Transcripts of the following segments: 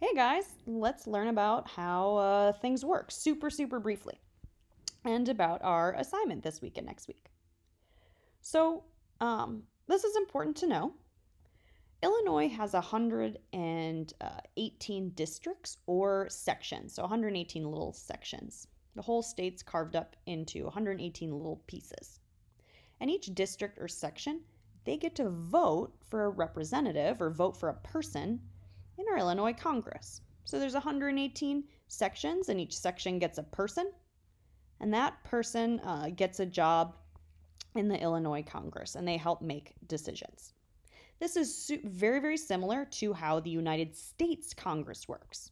hey guys, let's learn about how uh, things work super, super briefly and about our assignment this week and next week. So, um, this is important to know. Illinois has 118 districts or sections, so 118 little sections. The whole state's carved up into 118 little pieces. And each district or section, they get to vote for a representative or vote for a person in our Illinois Congress. So there's 118 sections, and each section gets a person, and that person uh, gets a job in the Illinois Congress, and they help make decisions. This is very, very similar to how the United States Congress works.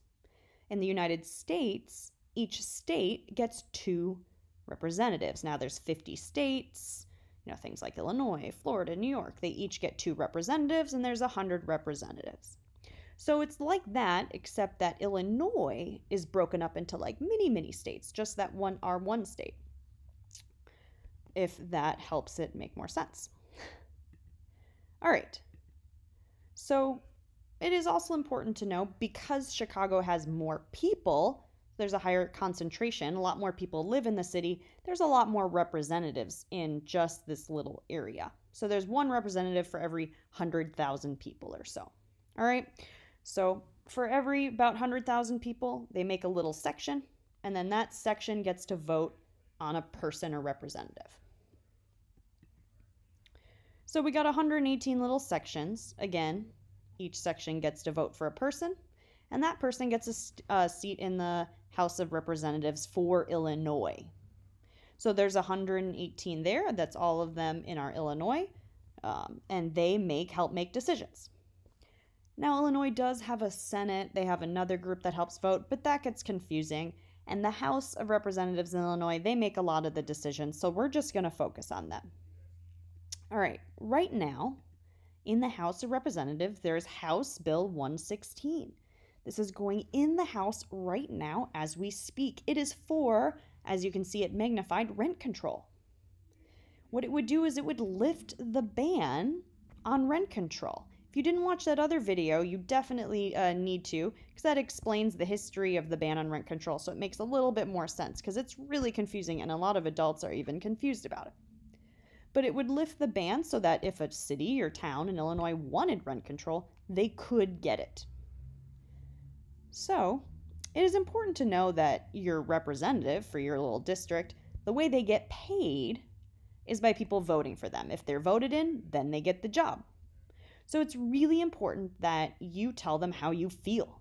In the United States, each state gets two representatives. Now there's 50 states, you know, things like Illinois, Florida, New York. They each get two representatives and there's 100 representatives. So it's like that except that Illinois is broken up into like many many states, just that one are one state. If that helps it make more sense. All right. So it is also important to know because Chicago has more people, there's a higher concentration, a lot more people live in the city, there's a lot more representatives in just this little area. So there's one representative for every 100,000 people or so. All right. So for every about 100,000 people, they make a little section, and then that section gets to vote on a person or representative. So we got 118 little sections. Again, each section gets to vote for a person, and that person gets a, a seat in the House of Representatives for Illinois. So there's 118 there. That's all of them in our Illinois, um, and they make help make decisions. Now Illinois does have a Senate. They have another group that helps vote, but that gets confusing. And the House of Representatives in Illinois, they make a lot of the decisions, so we're just going to focus on them. All right, right now in the House of Representatives, there's House Bill 116. This is going in the House right now as we speak. It is for, as you can see it magnified, rent control. What it would do is it would lift the ban on rent control. If you didn't watch that other video, you definitely uh, need to, because that explains the history of the ban on rent control, so it makes a little bit more sense, because it's really confusing and a lot of adults are even confused about it. But it would lift the ban so that if a city or town in Illinois wanted rent control, they could get it. So, it is important to know that your representative for your little district, the way they get paid is by people voting for them. If they're voted in, then they get the job. So it's really important that you tell them how you feel.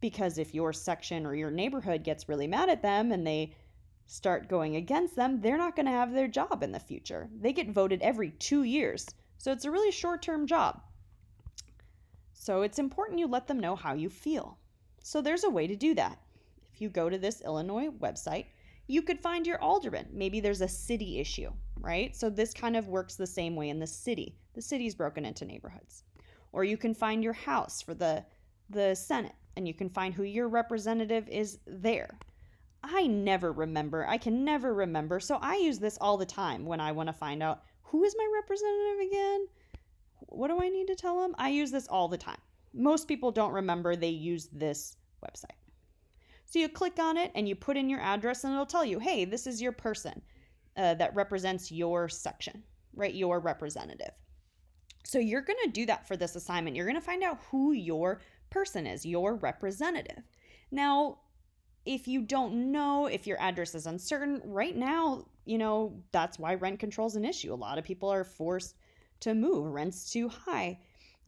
Because if your section or your neighborhood gets really mad at them and they start going against them, they're not going to have their job in the future. They get voted every two years. So it's a really short term job. So it's important you let them know how you feel. So there's a way to do that. If you go to this Illinois website, you could find your alderman. Maybe there's a city issue, right? So this kind of works the same way in the city. The city's broken into neighborhoods. Or you can find your house for the the Senate and you can find who your representative is there. I never remember. I can never remember. So I use this all the time when I want to find out who is my representative again? What do I need to tell them? I use this all the time. Most people don't remember they use this website. So you click on it and you put in your address, and it'll tell you, hey, this is your person uh, that represents your section, right? Your representative. So you're going to do that for this assignment. You're going to find out who your person is, your representative. Now, if you don't know if your address is uncertain, right now, you know, that's why rent control is an issue. A lot of people are forced to move, rent's too high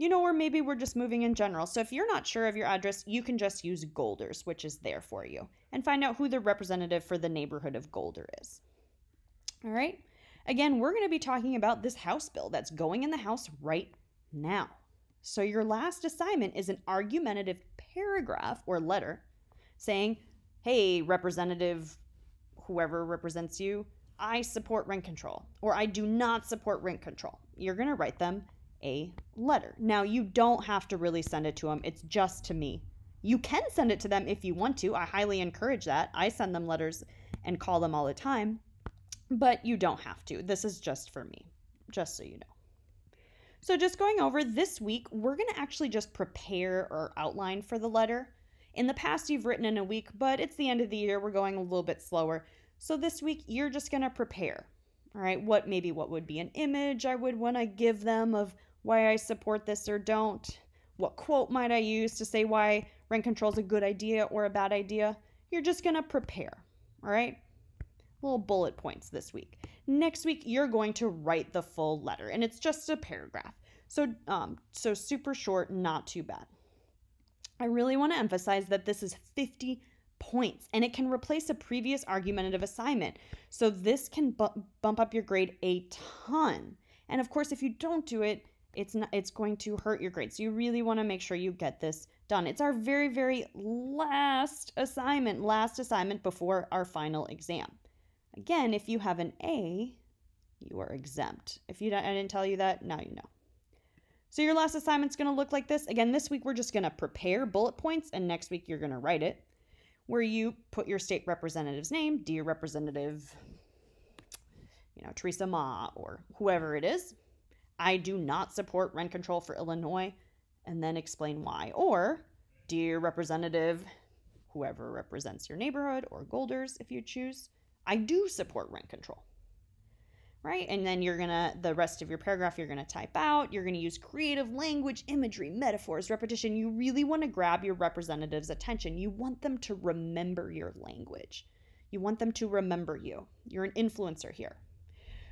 you know, or maybe we're just moving in general. So if you're not sure of your address, you can just use Golders, which is there for you, and find out who the representative for the neighborhood of Golder is. All right. Again, we're going to be talking about this House bill that's going in the House right now. So your last assignment is an argumentative paragraph or letter saying, hey, representative, whoever represents you, I support rent control, or I do not support rent control. You're going to write them a letter. Now, you don't have to really send it to them, it's just to me. You can send it to them if you want to. I highly encourage that. I send them letters and call them all the time, but you don't have to. This is just for me, just so you know. So, just going over this week, we're going to actually just prepare or outline for the letter. In the past, you've written in a week, but it's the end of the year. We're going a little bit slower. So this week, you're just going to prepare. All right, what maybe what would be an image I would want to give them of why I support this or don't? What quote might I use to say why rent control is a good idea or a bad idea? You're just going to prepare. All right? Little bullet points this week. Next week, you're going to write the full letter, and it's just a paragraph. So, um, so super short, not too bad. I really want to emphasize that this is 50 points and it can replace a previous argumentative assignment. So this can bu- bump up your grade a ton. And of course, if you don't do it, it's not it's going to hurt your grade. So you really want to make sure you get this done. It's our very very last assignment, last assignment before our final exam. Again, if you have an A, you are exempt. If you I didn't tell you that, now you know. So your last assignment's going to look like this. Again, this week we're just going to prepare bullet points and next week you're going to write it where you put your state representative's name, dear representative, you know, Theresa Mah or whoever it is. I do not support rent control for Illinois and then explain why. Or, dear representative, whoever represents your neighborhood or Golders if you choose, I do support rent control right? And then you're gonna, the rest of your paragraph, you're gonna type out. You're gonna use creative language, imagery, metaphors, repetition. You really wanna grab your representative's attention. You want them to remember your language. You want them to remember you. You're an influencer here.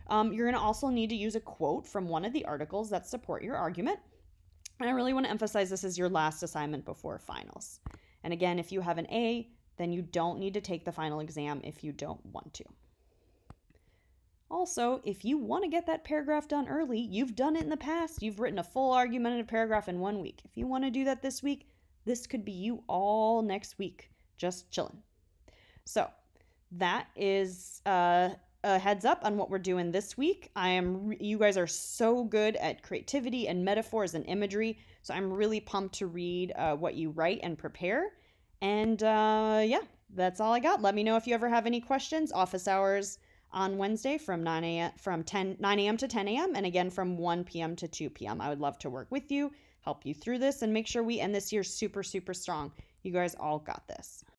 Um, you're gonna also need to use a quote from one of the articles that support your argument. And I really wanna emphasize this is your last assignment before finals. And again, if you have an A, then you don't need to take the final exam if you don't want to. Also, if you want to get that paragraph done early, you've done it in the past. You've written a full argumentative paragraph in one week. If you want to do that this week, this could be you all next week, just chilling. So, that is uh, a heads up on what we're doing this week. I am you guys are so good at creativity and metaphors and imagery, so I'm really pumped to read uh, what you write and prepare. And uh, yeah, that's all I got. Let me know if you ever have any questions. Office hours on Wednesday from 9 a.m. from 10 9 a.m. to 10 a.m. and again from 1 p.m. to 2 p.m. I would love to work with you, help you through this, and make sure we end this year super super strong. You guys all got this.